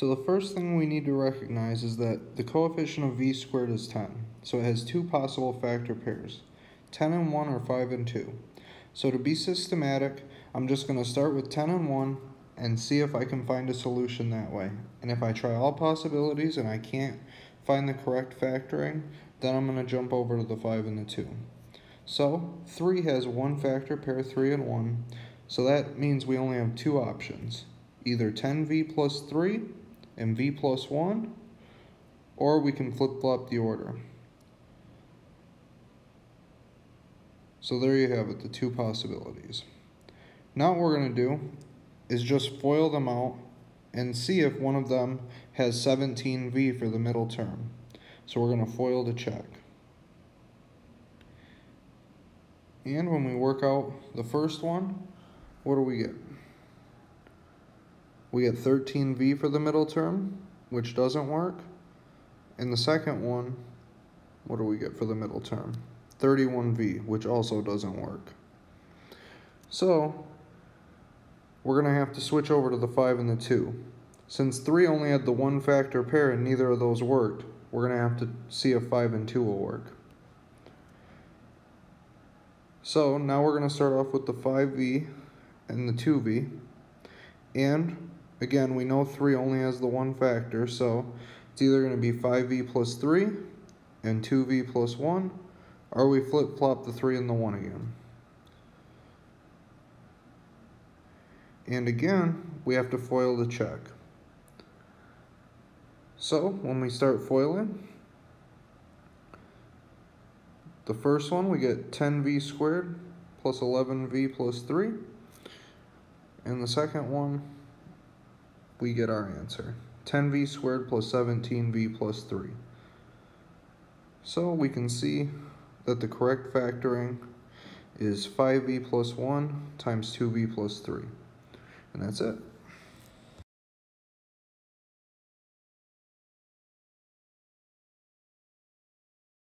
So the first thing we need to recognize is that the coefficient of v squared is 10. So it has two possible factor pairs, 10 and 1 or 5 and 2. So to be systematic, I'm just going to start with 10 and 1 and see if I can find a solution that way. And if I try all possibilities and I can't find the correct factoring, then I'm going to jump over to the 5 and the 2. So 3 has one factor pair 3 and 1, so that means we only have two options, either 10v plus 3 and v plus 1, or we can flip-flop the order. So there you have it, the two possibilities. Now what we're going to do is just FOIL them out and see if one of them has 17v for the middle term. So we're going to FOIL to check. And when we work out the first one, what do we get? We get 13v for the middle term, which doesn't work. And the second one, what do we get for the middle term? 31v, which also doesn't work. So, we're going to have to switch over to the 5 and the 2. Since 3 only had the one factor pair and neither of those worked, we're going to have to see if 5 and 2 will work. So now we're going to start off with the 5v and the 2v. And again, we know 3 only has the one factor, so it's either going to be 5v plus 3 and 2v plus 1, or we flip-flop the 3 and the 1 again. And again, we have to FOIL the check. So when we start foiling, the first one we get 10v squared plus 11v plus 3. And the second one, we get our answer. 10v squared plus 17v plus 3. So we can see that the correct factoring is 5v plus 1 times 2v plus 3. And that's it.